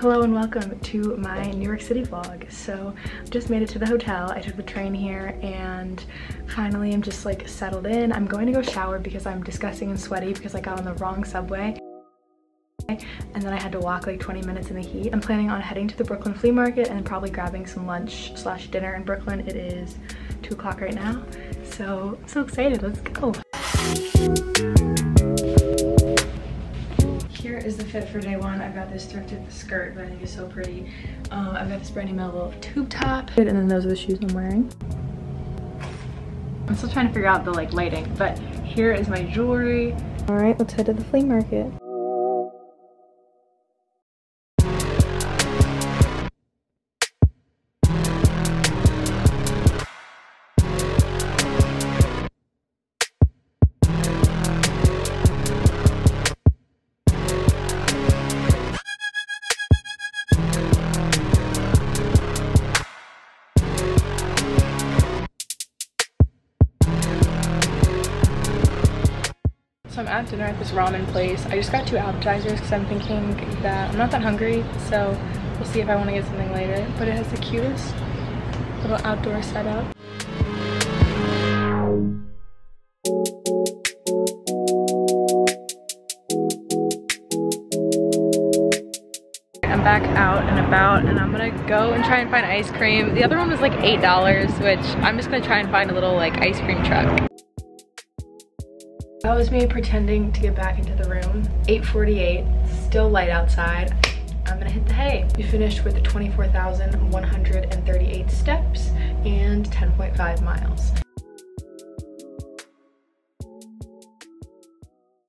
Hello and welcome to my New York City vlog. So just made it to the hotel. I took the train here and finally I'm just like settled in. I'm going to go shower because I'm disgusting and sweaty because I got on the wrong subway and then I had to walk like 20 minutes in the heat. I'm planning on heading to the Brooklyn flea market and probably grabbing some lunch slash dinner in Brooklyn. It is two o'clock right now. So I'm so excited, let's go. Fit for day one. I've got this thrifted skirt that I think is so pretty. Um, I've got this Brandy Melville tube top. And then those are the shoes I'm wearing. I'm still trying to figure out the like lighting, but here is my jewelry. All right, let's head to the flea market. I'm at dinner at this ramen place. I just got two appetizers because I'm thinking that I'm not that hungry, so we'll see if I want to get something later. But it has the cutest little outdoor setup. I'm back out and about and I'm gonna go and try and find ice cream. The other one was like $8, which I'm just gonna try and find a little like ice cream truck. That was me pretending to get back into the room. 8.48, still light outside. I'm gonna hit the hay. We finished with 24,138 steps and 10.5 miles.